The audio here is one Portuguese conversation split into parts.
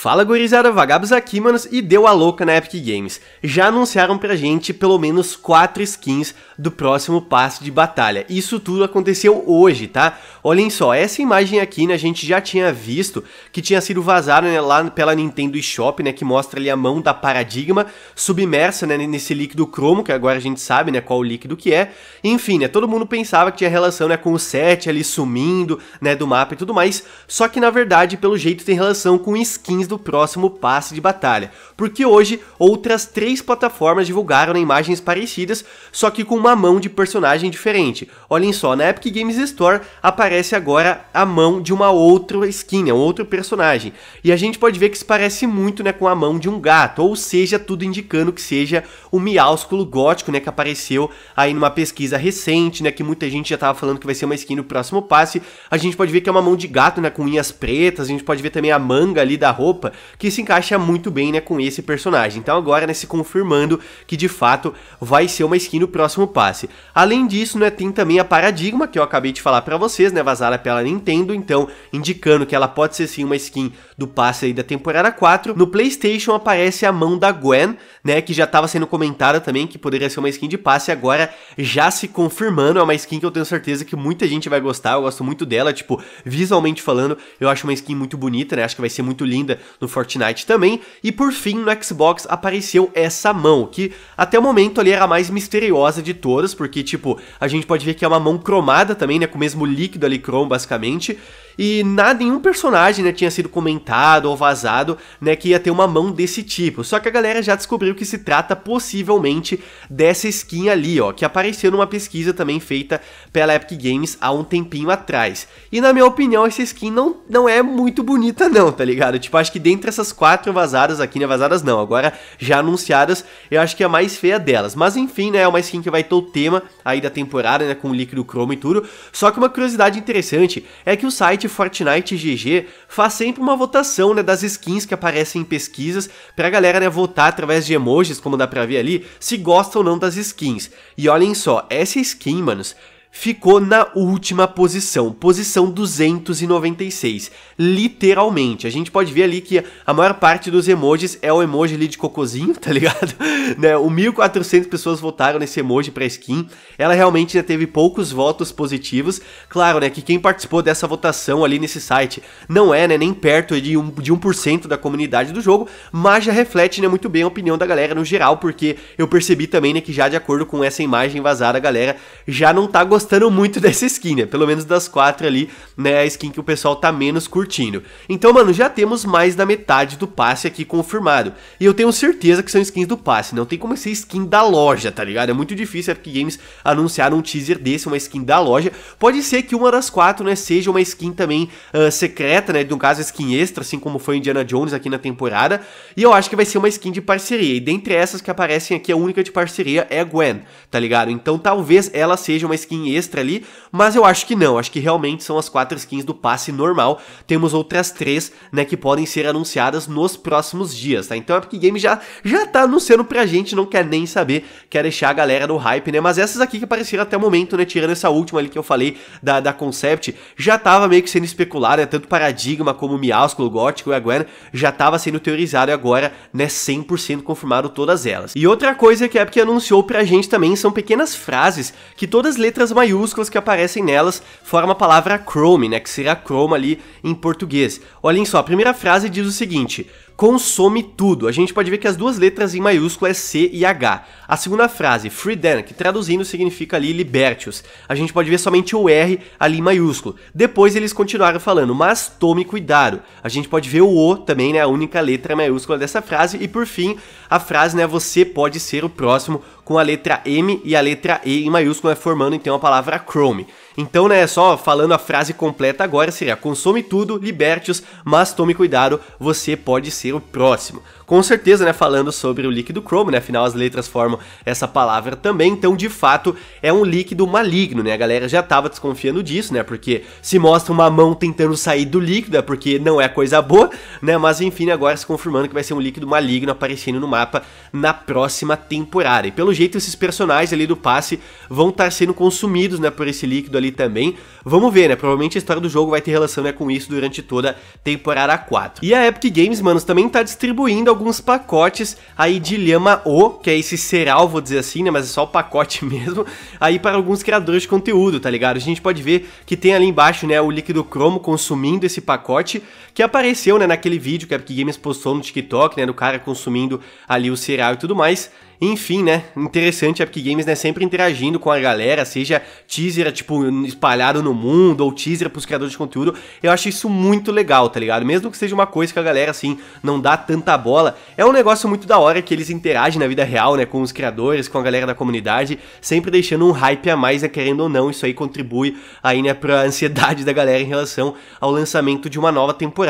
Fala gurizada, Vagabos aqui, manos, e deu a louca na Epic Games. Já anunciaram pra gente pelo menos 4 skins do próximo passe de batalha. Isso tudo aconteceu hoje, tá? Olhem só, essa imagem aqui, né, a gente já tinha visto que tinha sido vazada né, lá pela Nintendo eShop, né, que mostra ali a mão da Paradigma submersa, né, nesse líquido cromo, que agora a gente sabe, né, qual o líquido que é. Enfim, né, todo mundo pensava que tinha relação, né, com o set ali sumindo, né, do mapa e tudo mais, só que na verdade, pelo jeito, tem relação com skins do próximo passe de batalha, porque hoje outras três plataformas divulgaram imagens parecidas, só que com uma mão de personagem diferente. Olhem só, na Epic Games Store aparece agora a mão de uma outra skin, um outro personagem, e a gente pode ver que se parece muito né, com a mão de um gato, ou seja, tudo indicando que seja o miásculo gótico né, que apareceu aí numa pesquisa recente, né, que muita gente já estava falando que vai ser uma skin no próximo passe. A gente pode ver que é uma mão de gato né, com unhas pretas, a gente pode ver também a manga ali da roupa roupa, que se encaixa muito bem né, com esse personagem. Então agora né, se confirmando que de fato vai ser uma skin no próximo passe. Além disso, né, tem também a Paradigma, que eu acabei de falar para vocês, né, vazada pela Nintendo, então indicando que ela pode ser sim uma skin do passe aí da temporada 4. No PlayStation aparece a mão da Gwen, né, que já estava sendo comentada também que poderia ser uma skin de passe, agora já se confirmando, é uma skin que eu tenho certeza que muita gente vai gostar, eu gosto muito dela, tipo, visualmente falando, eu acho uma skin muito bonita, né, acho que vai ser muito linda no Fortnite também. E por fim, no Xbox apareceu essa mão, que até o momento ali era a mais misteriosa de todas, porque tipo, a gente pode ver que é uma mão cromada também, né, com o mesmo líquido ali chrome basicamente e nada, nenhum personagem né, tinha sido comentado ou vazado né, que ia ter uma mão desse tipo. Só que a galera já descobriu que se trata possivelmente dessa skin ali, ó, que apareceu numa pesquisa também feita pela Epic Games há um tempinho atrás. E na minha opinião, essa skin não, não é muito bonita não, tá ligado? Tipo, acho que dentre essas quatro vazadas aqui, né, vazadas não, agora já anunciadas, eu acho que é a mais feia delas. Mas enfim, né, é uma skin que vai ter o tema aí da temporada, né, com o líquido chrome e tudo. Só que uma curiosidade interessante é que o site Fortnite GG faz sempre uma votação né, das skins que aparecem em pesquisas pra galera né, votar através de emojis, como dá pra ver ali, se gosta ou não das skins. E olhem só, essa skin, manos, ficou na última posição, posição 296, literalmente. A gente pode ver ali que a maior parte dos emojis é o emoji ali de cocozinho, tá ligado? né? O 1400 pessoas votaram nesse emoji pra skin. Ela realmente já teve poucos votos positivos. Claro, né, que quem participou dessa votação ali nesse site não é, né, nem perto de, um, de 1% da comunidade do jogo, mas já reflete, né, muito bem a opinião da galera no geral, porque eu percebi também, né, que já de acordo com essa imagem vazada, a galera já não tá gostando gostando muito dessa skin, né? Pelo menos das quatro ali, né? A skin que o pessoal tá menos curtindo. Então, mano, já temos mais da metade do passe aqui confirmado. E eu tenho certeza que são skins do passe. Não tem como ser skin da loja, tá ligado? É muito difícil a Epic Games anunciar um teaser desse, uma skin da loja. Pode ser que uma das quatro, né, seja uma skin também uh, secreta, né? No caso, skin extra, assim como foi Indiana Jones aqui na temporada. E eu acho que vai ser uma skin de parceria. E dentre essas que aparecem aqui, a única de parceria é a Gwen, tá ligado? Então talvez ela seja uma skin extra ali, mas eu acho que não, acho que realmente são as quatro skins do passe normal. Temos outras três, né, que podem ser anunciadas nos próximos dias, tá? Então a Epic Games já, já tá anunciando pra gente, não quer nem saber, quer deixar a galera no hype, né? Mas essas aqui que apareceram até o momento, né, tirando essa última ali que eu falei da, da Concept, já tava meio que sendo especulada, né, tanto Paradigma como Miásculo, Gótico e a Gwen, já tava sendo teorizado e agora, né, 100% confirmado todas elas. E outra coisa que a Epic anunciou pra gente também são pequenas frases que todas as letras maiúsculas que aparecem nelas formam a palavra Chrome, né, que seria Chrome ali em português. Olhem só, a primeira frase diz o seguinte: consome tudo. A gente pode ver que as duas letras em maiúsculo é C e H. A segunda frase, Freedom, que traduzindo significa ali libertius. A gente pode ver somente o R ali em maiúsculo. Depois eles continuaram falando, mas tome cuidado. A gente pode ver o O também, né, a única letra maiúscula dessa frase. E por fim, a frase, né, você pode ser o próximo, com a letra M e a letra E em maiúsculo, né, formando então a palavra Chrome. Então, né, só falando a frase completa agora seria: consome tudo, liberte-os, mas tome cuidado, você pode ser o próximo. Com certeza, né, falando sobre o líquido Chrome, né, afinal as letras formam essa palavra também, então de fato é um líquido maligno, né? A galera já tava desconfiando disso, né? Porque se mostra uma mão tentando sair do líquido, é porque não é coisa boa, né? Mas enfim, agora se confirmando que vai ser um líquido maligno aparecendo no mapa na próxima temporada. E pelo jeito esses personagens ali do passe vão estar sendo consumidos, né, por esse líquido ali ali também. Vamos ver, né? Provavelmente a história do jogo vai ter relação né, com isso durante toda a temporada 4. E a Epic Games, manos, também tá distribuindo alguns pacotes aí de Lhama O, que é esse cereal, vou dizer assim, né? Mas é só o pacote mesmo, aí para alguns criadores de conteúdo, tá ligado? A gente pode ver que tem ali embaixo, né, o líquido cromo consumindo esse pacote, que apareceu, né, naquele vídeo que a Epic Games postou no TikTok, né, do cara consumindo ali o cereal e tudo mais. Enfim, né? Interessante a Epic Games, né? Sempre interagindo com a galera, seja teaser, tipo, espalhado no mundo, ou teaser pros criadores de conteúdo. Eu acho isso muito legal, tá ligado? Mesmo que seja uma coisa que a galera, assim, não dá tanta bola. É um negócio muito da hora que eles interagem na vida real, né? Com os criadores, com a galera da comunidade, sempre deixando um hype a mais, né? Querendo ou não, isso aí contribui aí, né? Pra ansiedade da galera em relação ao lançamento de uma nova temporada.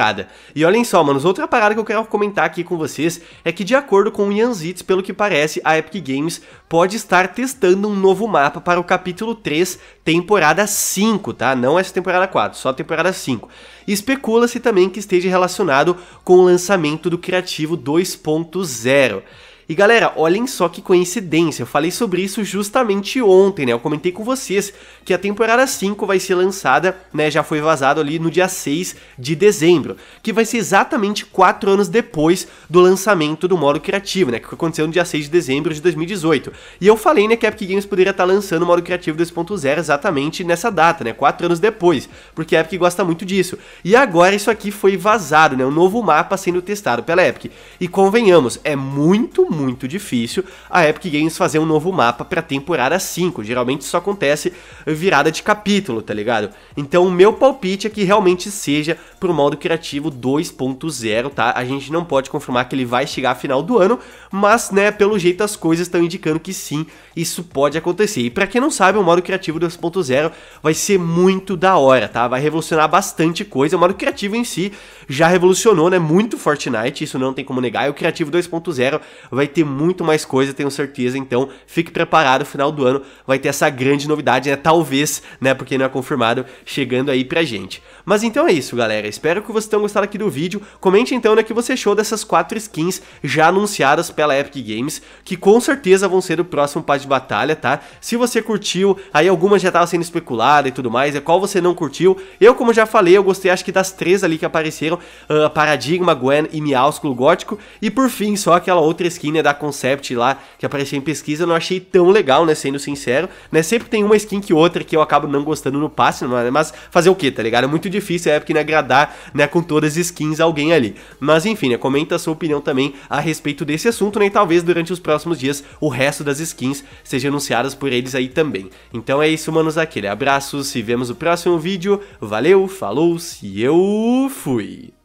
E olhem só, manos, outra parada que eu quero comentar aqui com vocês é que, de acordo com o Yanzitz, pelo que parece, a Epic Games pode estar testando um novo mapa para o capítulo 3, temporada 5, tá? Não essa temporada 4, só temporada 5. Especula-se também que esteja relacionado com o lançamento do Criativo 2.0. E galera, olhem só que coincidência, eu falei sobre isso justamente ontem, né? Eu comentei com vocês que a temporada 5 vai ser lançada, né? Já foi vazado ali no dia 6 de dezembro, que vai ser exatamente 4 anos depois do lançamento do modo criativo, né? Que aconteceu no dia 6 de dezembro de 2018. E eu falei, né, que a Epic Games poderia estar lançando o modo criativo 2.0 exatamente nessa data, né? 4 anos depois, porque a Epic gosta muito disso. E agora isso aqui foi vazado, né? Um novo mapa sendo testado pela Epic. E convenhamos, é muito, muito difícil a Epic Games fazer um novo mapa pra temporada 5. Geralmente isso acontece virada de capítulo, tá ligado? Então o meu palpite é que realmente seja pro modo criativo 2.0, tá? A gente não pode confirmar que ele vai chegar a final do ano, mas, né, pelo jeito as coisas estão indicando que sim, isso pode acontecer. E pra quem não sabe, o modo criativo 2.0 vai ser muito da hora, tá? Vai revolucionar bastante coisa. O modo criativo em si já revolucionou, né, muito Fortnite, isso não tem como negar. E o criativo 2.0 vai ter muito mais coisa, tenho certeza. Então, fique preparado, final do ano vai ter essa grande novidade, né? Talvez, né, porque não é confirmado, chegando aí pra gente. Mas então é isso, galera. Espero que vocês tenham gostado aqui do vídeo. Comente então né, que você achou dessas quatro skins já anunciadas pela Epic Games, que com certeza vão ser o próximo passo de batalha, tá? Se você curtiu, aí algumas já estavam sendo especuladas e tudo mais, é qual você não curtiu. Eu, como já falei, eu gostei acho que das três ali que apareceram, uh, Paradigma, Gwen e Miásculo Gótico. E por fim, só aquela outra skin, né, da Concept lá, que apareceu em pesquisa, eu não achei tão legal, né, sendo sincero, né? Sempre tem uma skin que outra que eu acabo não gostando no passe, é? mas fazer o que, tá ligado? É muito difícil a Epic né, agradar, né, com todas as skins alguém ali. Mas enfim, né, comenta a sua opinião também a respeito desse assunto, né, e talvez durante os próximos dias o resto das skins sejam anunciadas por eles aí também. Então é isso, manos, aquele abraço, se vemos no próximo vídeo, valeu, falou, se eu fui!